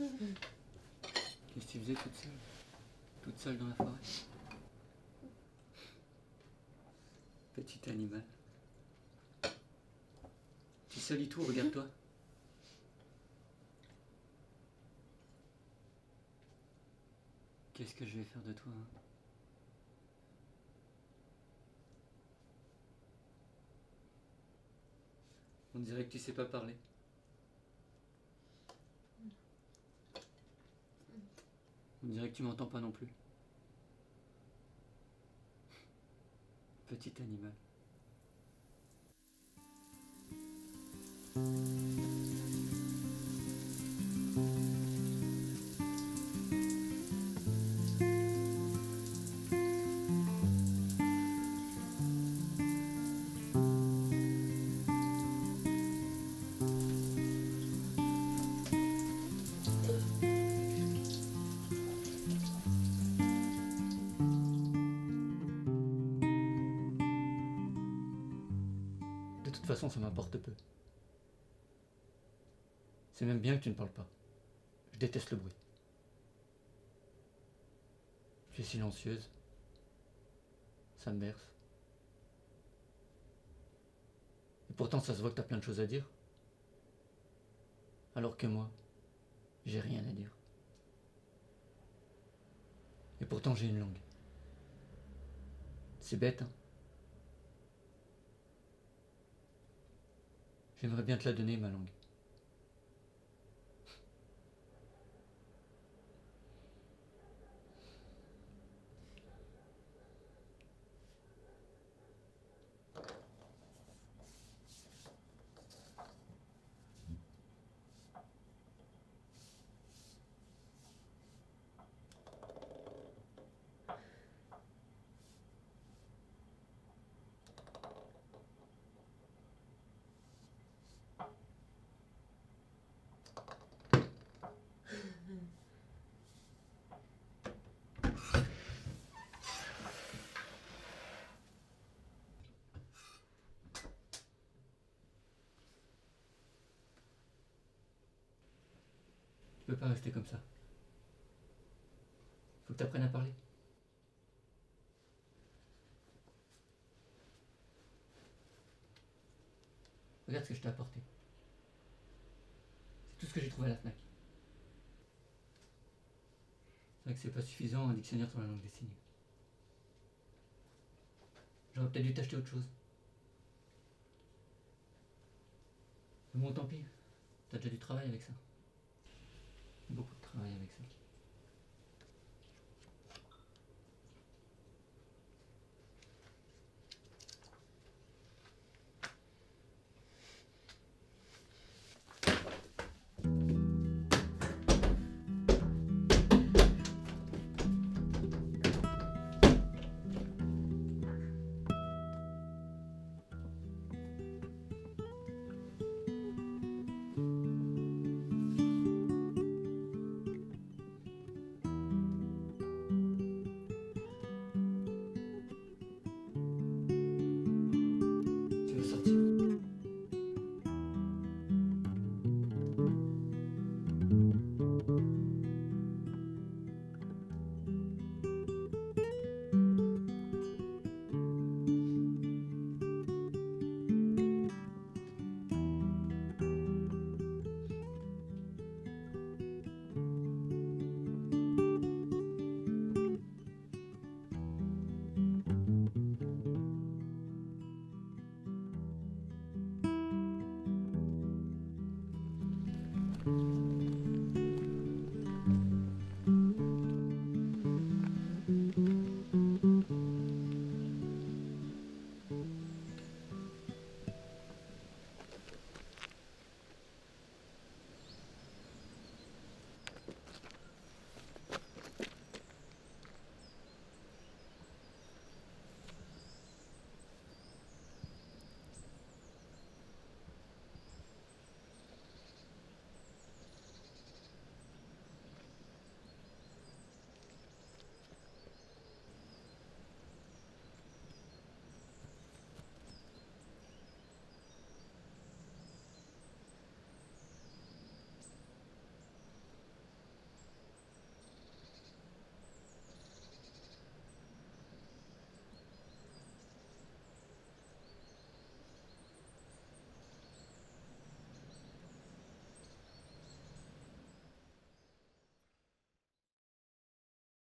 Qu'est-ce que tu faisais toute seule? Toute seule dans la forêt? Petit animal. Tu salis tout, regarde-toi. Qu'est-ce que je vais faire de toi hein? On dirait que tu sais pas parler. On dirait que tu m'entends pas non plus. Petit animal. Façon, ça m'importe peu. C'est même bien que tu ne parles pas. Je déteste le bruit. Tu es silencieuse. Ça me berce. Et pourtant, ça se voit que tu as plein de choses à dire. Alors que moi, j'ai rien à dire. Et pourtant, j'ai une langue. C'est bête, hein J'aimerais bien te la donner, ma langue. Peux pas rester comme ça. Faut que tu apprennes à parler. Regarde ce que je t'ai apporté. C'est tout ce que j'ai trouvé à la FNAC. C'est vrai que c'est pas suffisant un dictionnaire sur la langue des signes. J'aurais peut-être dû t'acheter autre chose. Mais bon, tant pis. T'as déjà du travail avec ça. Beaucoup